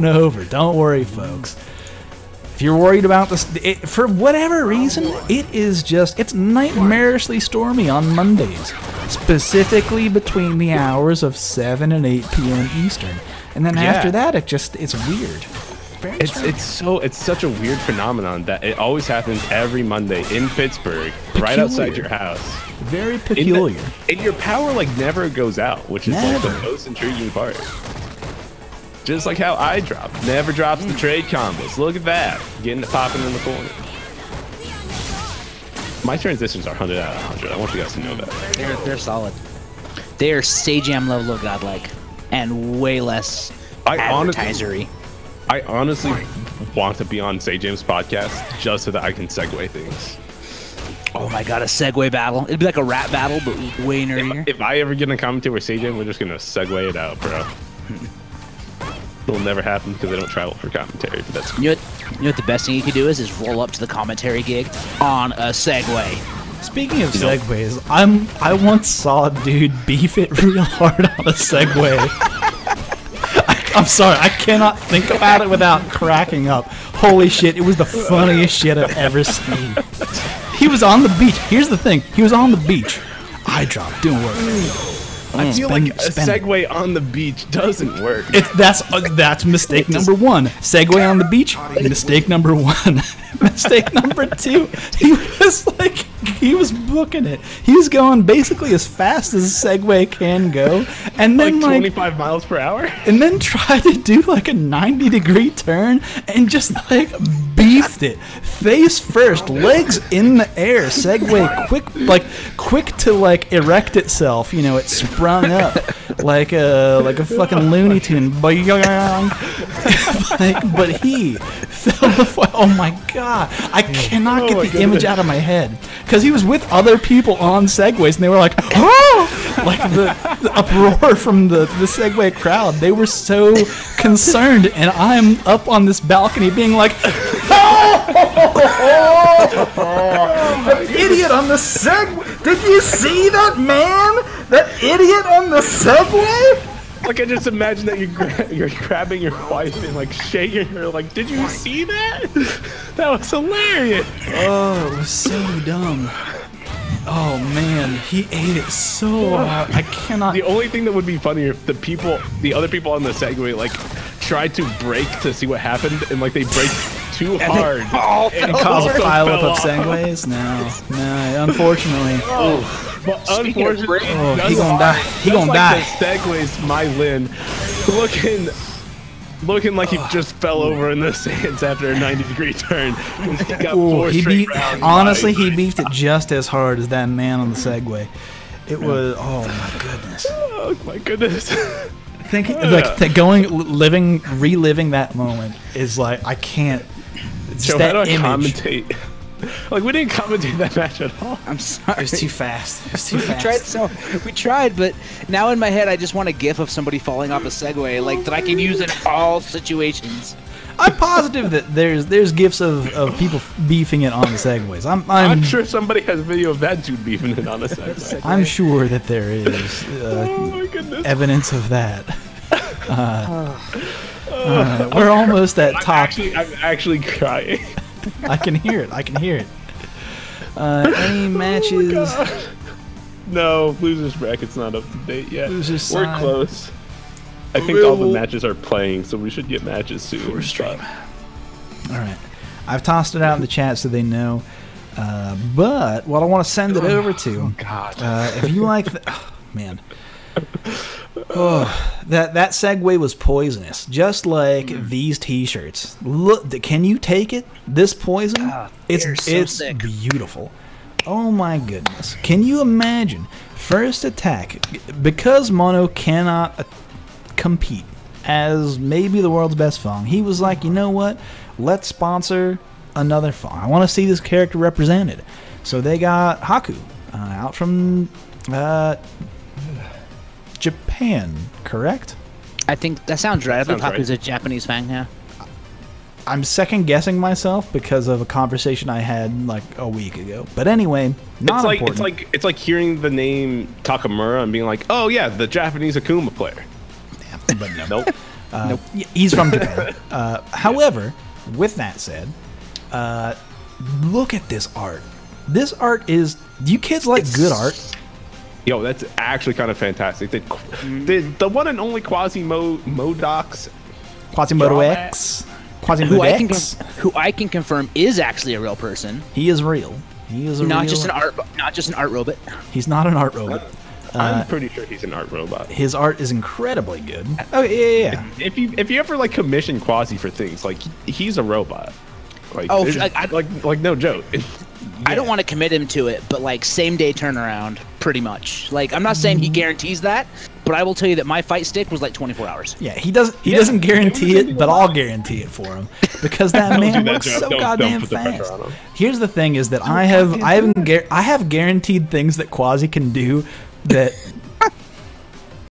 blown over. Don't worry, folks. If you're worried about this, it, for whatever reason, it is just, it's nightmarishly stormy on Mondays, specifically between the hours of 7 and 8 p.m. Eastern. And then Yeah. after that, it just, it's weird. Very It's strange. it's so it's such a weird phenomenon that it always happens every Monday in Pittsburgh, right outside your house. very In the- peculiar. and your power like never goes out, which is like the most intriguing part. Just like how iDrop, never drops the trade combos. Look at that, getting it popping in the corner. My transitions are 100 out of 100. I want you guys to know that. They're they're solid. They are Sajam level of godlike, and way less I honestly. I honestly want to be on Sajam's podcast just so that I can segue things. Oh my god, a segue battle. It'd be like a rap battle, but way nerdier. If I ever get in a commentary with James, we're just gonna segue it out, bro. It'll never happen because they don't travel for commentary, but that's You know, what, you know what the best thing you could do is is roll up to the commentary gig on a Segway. Speaking of You segways, I'm I once saw a dude beef it real hard on a Segway. I, I'm sorry, I cannot think about it without cracking up. Holy shit, it was the funniest shit I've ever seen. He was on the beach. Here's the thing, he was on the beach. I dropped, doing work. I feel spin- like a segue on the beach doesn't work. It, that's uh, that's mistake number one. Segway on the beach. Mistake number one. mistake number two. He was like he was booking it. He was going basically as fast as a Segway can go, and then like, 25 miles per hour. and then try to do like a 90 degree turn and just like beefed it. Face first. Legs in the air. Segway quick like quick to like erect itself. You know it sprung up like a like a fucking looney tune. Like, but he fell before oh my god. I cannot Oh get my the image out of my head. Because he was with other people on segways and they were like oh! Like the, the uproar from the the segway crowd. They were so concerned and i'm up on this balcony being like the idiot on the segway did you see that man that idiot on the segway Like I just imagine that you're gra- you're grabbing your wife and like shaking her. Like, did you see that? That was hilarious. Oh, it was so dumb. Oh man, he ate it so hard. I cannot. The only thing that would be funnier if the people, the other people on the Segway, like tried to break to see what happened, and like they break too hard and cause a also pileup fell of off. segways? No, no. Unfortunately, oh, But unfortunately, Oh, he gonna die. He gonna like die. The Segway's my Lin, looking. Looking like he just fell over in the sands after a 90 degree turn. He got Ooh, he beat. Honestly, he beefed it just as hard as that man on the Segway. It was. Oh my goodness. Oh my goodness. Thinking like th- going, living, reliving that moment is like I can't. It's Joe, just how do I image. commentate? Like we didn't commentate that match at all. I'm sorry. It was too fast. It was too we tried so we tried, but now in my head I just want a gif of somebody falling off a Segway, like that I can use in all situations. I'm positive that there's there's gifs of, of people beefing it on the segways. I'm I'm I'm sure somebody has video of that dude beefing it on a Segway. I'm sure that there is uh, oh my evidence of that. Uh, uh, we're almost at I'm top. actually, I'm actually crying. I can hear it. I can hear it. Uh, any matches? No, losers bracket's not up to date yet. Losers We're side. close. I think all the matches are playing, so we should get matches soon. For stream. All right. I've tossed it out in the chat so they know. Uh, but what I want to send it over to, Oh, God. uh, if you like, the, oh, man, oh, that that segue was poisonous, just like these T-shirts. Look, can you take it? This poison, Ah, it's so it's sick. beautiful. Oh my goodness! Can you imagine? First attack, because Mono cannot uh, compete as maybe the world's best Fang. He was like, you know what? Let's sponsor another Fang. I want to see this character represented. So they got Haku uh, out from uh, Japan, correct? I think that sounds right. I think Sounds right. A Japanese fan, yeah. I'm second guessing myself because of a conversation I had like a week ago. But anyway, not It's like important. it's like it's like hearing the name Takamura and being like, oh yeah, the Japanese Akuma player. but no. Nope. Uh, y- He's from Japan. uh, however, with that said, uh, look at this art. This art is. Do you kids like good art? Yo, that's actually kind of fantastic. The, the, the one and only Quasimo Modox. Quasimodo Draw X. Quasimodo Who I can X. who I can confirm is actually a real person, He is real. He is a not real, just an art, not just an art robot. He's not an art robot. I'm uh, pretty sure he's an art robot. His art is incredibly good. Oh yeah, yeah, yeah. If you if you ever like commission Quasi for things, like he's a robot. Like, Oh, it's- I- I- like like no joke. I don't want to commit him to it, but like same day turnaround, pretty much. Like I'm not saying he mm-hmm. guarantees that, but I will tell you that my fight stick was like 24 hours. Yeah, he doesn't. He Yeah, doesn't guarantee it was it, but I'll guarantee it for him because that man do that, works Joe. so Don't- don't goddamn the fast. Here's the thing: is that I have I have gar- I have guaranteed things that Quasi can do that